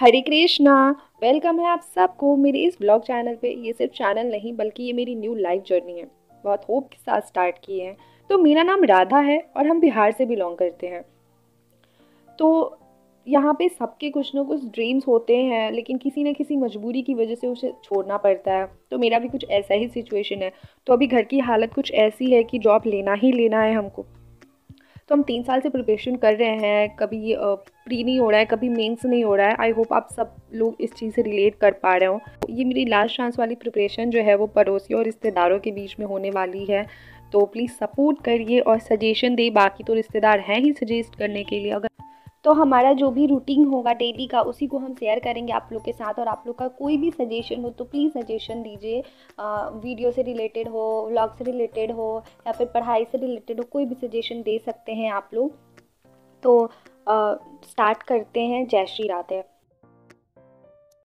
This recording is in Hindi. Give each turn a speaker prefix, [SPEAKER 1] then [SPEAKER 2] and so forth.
[SPEAKER 1] हरे कृष्णा। वेलकम है आप सबको मेरे इस ब्लॉग चैनल पे। ये सिर्फ़ चैनल नहीं, बल्कि ये मेरी न्यू लाइफ जर्नी है। बहुत होप के साथ स्टार्ट किए हैं। तो मेरा नाम राधा है और हम बिहार से बिलोंग करते हैं। तो यहाँ पे सबके कुछ ना कुछ ड्रीम्स होते हैं, लेकिन किसी न किसी मजबूरी की वजह से उसे छोड़ना पड़ता है। तो मेरा भी कुछ ऐसा ही सिचुएशन है। तो अभी घर की हालत कुछ ऐसी है कि जॉब लेना ही लेना है हमको। तो हम तीन साल से प्रिपरेशन कर रहे हैं, कभी प्री नहीं हो रहा है, कभी मेंस नहीं हो रहा है। आई होप आप सब लोग इस चीज़ से रिलेट कर पा रहे हो। ये मेरी लास्ट चांस वाली प्रिपरेशन जो है, वो पड़ोसियों और रिश्तेदारों के बीच में होने वाली है। तो प्लीज़ सपोर्ट करिए और सजेशन दे। बाकी तो रिश्तेदार हैं ही सजेस्ट करने के लिए। अगर तो हमारा जो भी रूटीन होगा डेली का, उसी को हम शेयर करेंगे आप लोग के साथ और आप लोग का कोई भी सजेशन हो तो प्लीज़ सजेशन दीजिए। वीडियो से रिलेटेड हो व्लॉग से रिलेटेड हो या फिर पढ़ाई से रिलेटेड हो, कोई भी सजेशन दे सकते हैं आप लोग। तो स्टार्ट करते हैं। जय श्री राधे।